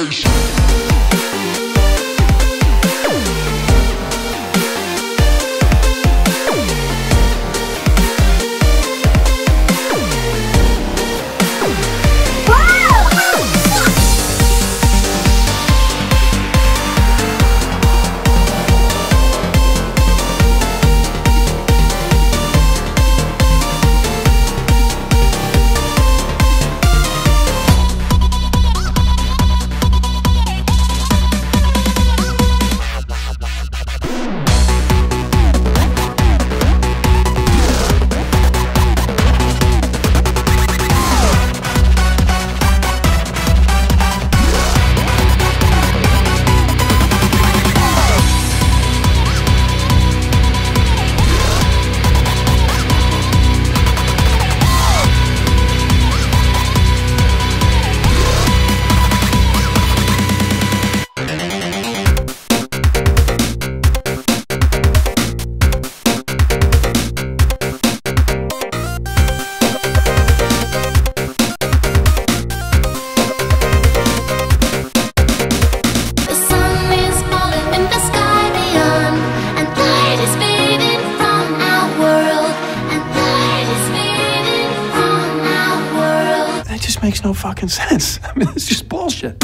Nation. makes no fucking sense. I mean, it's just bullshit.